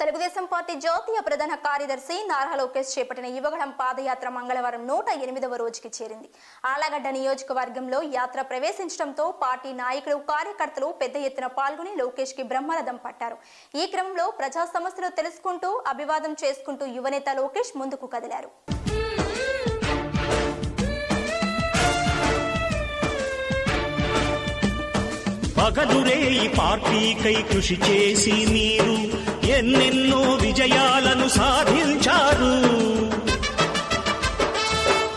Telugu Desam party జాతీయ ప్రధాన కార్యదర్శి నారా లోకేష్ చేపట్టిన యువగళం పాదయాత్ర మంగళవారం నూట ఎనిమిదవ రోజుకి చేరింది. ఆలగడ్డ నియోజకవర్గంలో యాత్ర ప్రవేశించడంతో పార్టీ నాయకులు కార్యకర్తలు పెద్ద ఎత్తున పాల్గొని లోకేష్కి బ్రహ్మరథం పట్టారు. ఈ క్రమంలో ప్రజా సమస్యలు తెలుసుకుంటూ అభివాదం చేసుకుంటూ యువనేత లోకేష్ ముందుకు కదిలారు. పగలురే ఈ పార్టీకై కృషి చేసి మీరు ఎన్నెన్నో విజయాలను సాధించారు.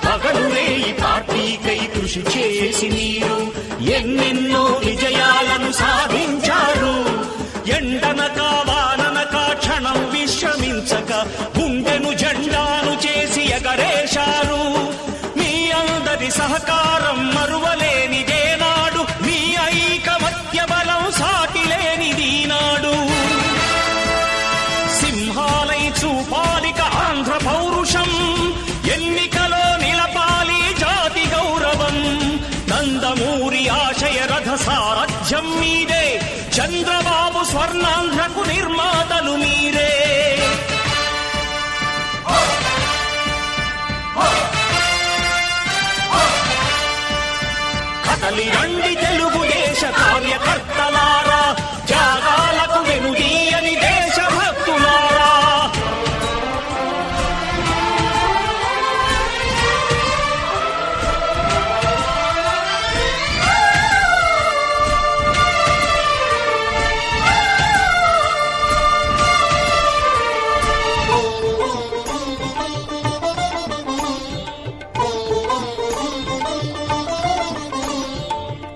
పగలురే ఈ పార్టీకై కృషి చేసి మీరు ఎన్నెన్నో విజయాలను సాధించారు. ఎండనక వాననక క్షణం విశ్రమించక గుండెను జెండాను చేసి ఎగరేశారు. మీ అందరి సహకారం మరువలేనిదేనాడు మీ ఐకమత్య బలం సాటిలేనిది నాడు సింహాలై ఆంధ్ర పౌరుషం. ఎన్నికలో నిలపాలి జాతి గౌరవం. నందమూరి ఆశయ రథ సారథ్యం మీదే. చంద్రబాబు స్వర్ణాంధ్రకు నిర్మాతలు మీరే. కదలి రండి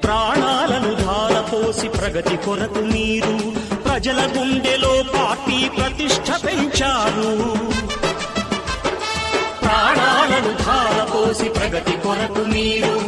ప్రాణాలను ధారపోసి ప్రగతి కొరకు మీరు ప్రజల గుండెలో పార్టీ ప్రతిష్ట పెంచారు. ప్రాణాలను ధారపోసి ప్రగతి కొరకు మీరు